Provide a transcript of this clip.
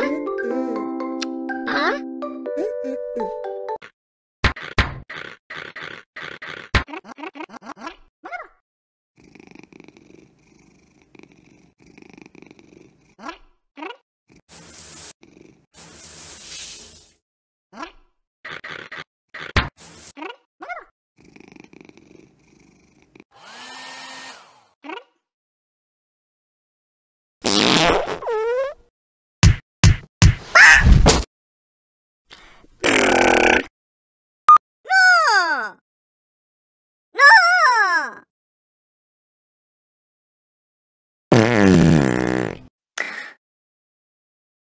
huh? Mm.